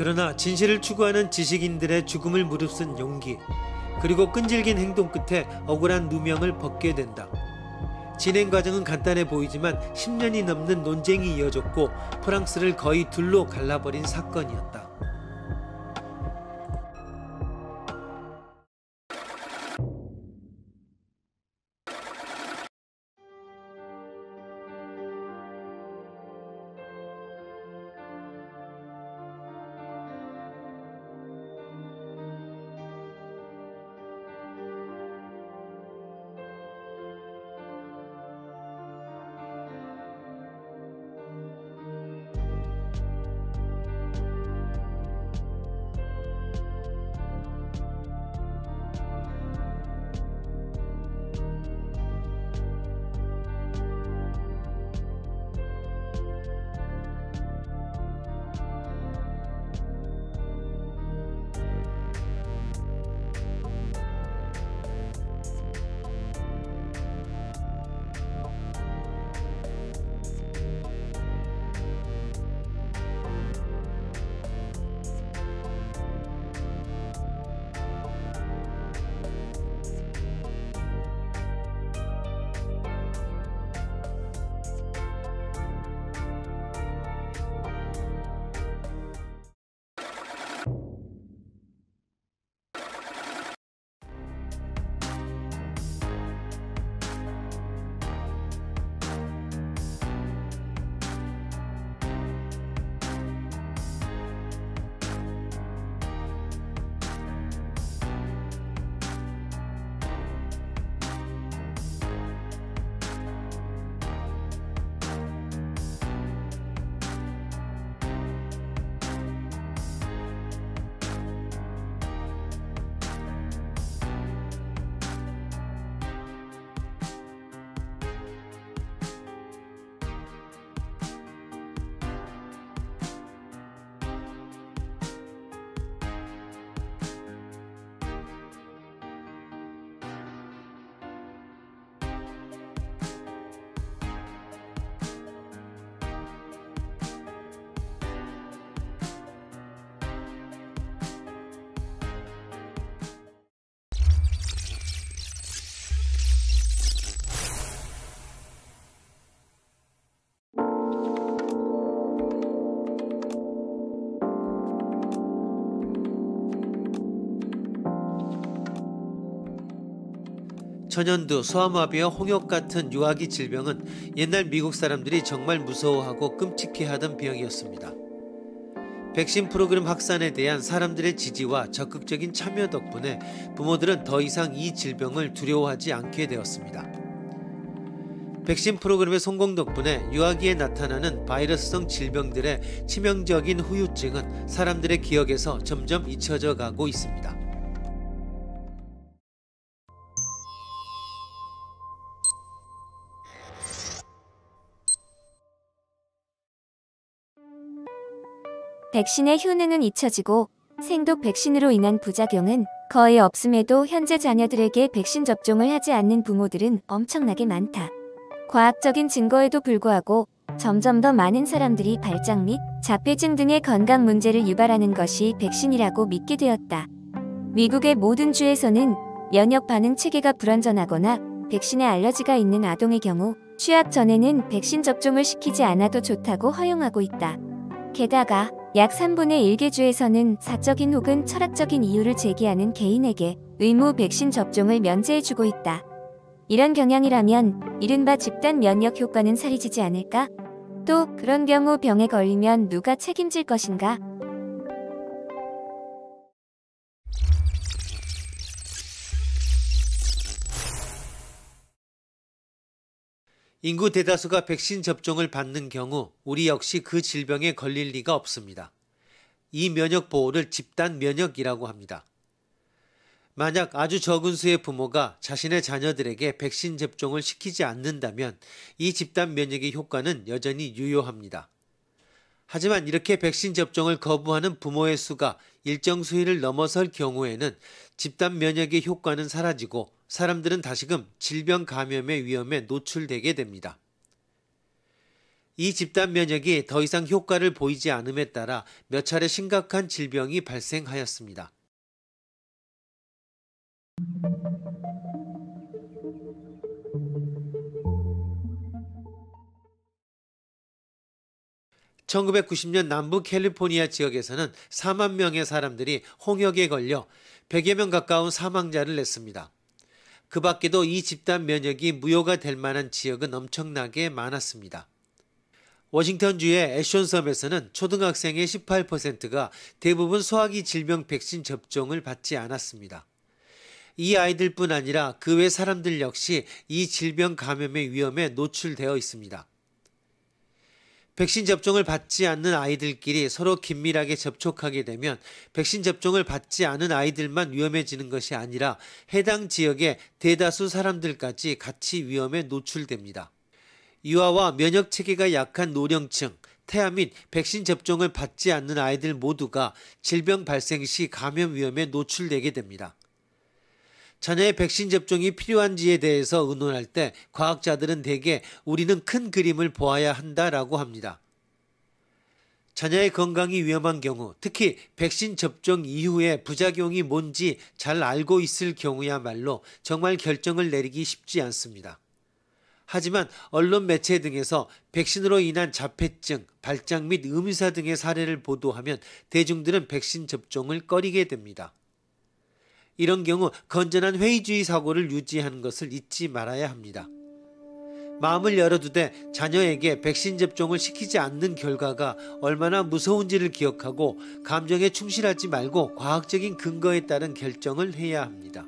그러나 진실을 추구하는 지식인들의 죽음을 무릅쓴 용기, 그리고 끈질긴 행동 끝에 억울한 누명을 벗게 된다. 진행 과정은 간단해 보이지만 10년이 넘는 논쟁이 이어졌고 프랑스를 거의 둘로 갈라버린 사건이었다. 천연두, 소아마비와 홍역 같은 유아기 질병은 옛날 미국 사람들이 정말 무서워하고 끔찍해하던 병이었습니다. 백신 프로그램 확산에 대한 사람들의 지지와 적극적인 참여 덕분에 부모들은 더 이상 이 질병을 두려워하지 않게 되었습니다. 백신 프로그램의 성공 덕분에 유아기에 나타나는 바이러스성 질병들의 치명적인 후유증은 사람들의 기억에서 점점 잊혀져 가고 있습니다. 백신의 효능은 잊혀지고 생독 백신으로 인한 부작용은 거의 없음에도 현재 자녀들에게 백신 접종을 하지 않는 부모들은 엄청나게 많다. 과학적인 증거에도 불구하고 점점 더 많은 사람들이 발작 및 자폐증 등의 건강 문제를 유발하는 것이 백신이라고 믿게 되었다. 미국의 모든 주에서는 면역 반응 체계가 불완전하거나 백신에 알러지가 있는 아동의 경우 취약 전에는 백신 접종을 시키지 않아도 좋다고 허용하고 있다. 게다가 약 3분의 1개 주에서는 사적인 혹은 철학적인 이유를 제기하는 개인에게 의무 백신 접종을 면제해주고 있다. 이런 경향이라면 이른바 집단 면역 효과는 사라지지 않을까? 또 그런 경우 병에 걸리면 누가 책임질 것인가? 인구 대다수가 백신 접종을 받는 경우 우리 역시 그 질병에 걸릴 리가 없습니다. 이 면역 보호를 집단 면역이라고 합니다. 만약 아주 적은 수의 부모가 자신의 자녀들에게 백신 접종을 시키지 않는다면 이 집단 면역의 효과는 여전히 유효합니다. 하지만 이렇게 백신 접종을 거부하는 부모의 수가 일정 수위를 넘어설 경우에는 집단 면역의 효과는 사라지고 사람들은 다시금 질병 감염의 위험에 노출되게 됩니다. 이 집단 면역이 더 이상 효과를 보이지 않음에 따라 몇 차례 심각한 질병이 발생하였습니다. (1990년) 남부 캘리포니아 지역에서는 (4만) 명의 사람들이 홍역에 걸려 (100여) 명 가까운 사망자를 냈습니다. 그 밖에도 이 집단 면역이 무효가 될 만한 지역은 엄청나게 많았습니다. 워싱턴주의 애션섬에서는 초등학생의 18%가 대부분 소화기 질병 백신 접종을 받지 않았습니다. 이 아이들뿐 아니라 그 외 사람들 역시 이 질병 감염의 위험에 노출되어 있습니다. 백신 접종을 받지 않는 아이들끼리 서로 긴밀하게 접촉하게 되면 백신 접종을 받지 않은 아이들만 위험해지는 것이 아니라 해당 지역의 대다수 사람들까지 같이 위험에 노출됩니다. 유아와 면역 체계가 약한 노령층, 태아 및 백신 접종을 받지 않는 아이들 모두가 질병 발생 시 감염 위험에 노출되게 됩니다. 자녀의 백신 접종이 필요한지에 대해서 의논할 때 과학자들은 대개 우리는 큰 그림을 보아야 한다라고 합니다. 자녀의 건강이 위험한 경우, 특히 백신 접종 이후에 부작용이 뭔지 잘 알고 있을 경우야말로 정말 결정을 내리기 쉽지 않습니다. 하지만 언론 매체 등에서 백신으로 인한 자폐증, 발작 및 음유사 등의 사례를 보도하면 대중들은 백신 접종을 꺼리게 됩니다. 이런 경우 건전한 회의주의 사고를 유지하는 것을 잊지 말아야 합니다. 마음을 열어두되 자녀에게 백신 접종을 시키지 않는 결과가 얼마나 무서운지를 기억하고 감정에 충실하지 말고 과학적인 근거에 따른 결정을 해야 합니다.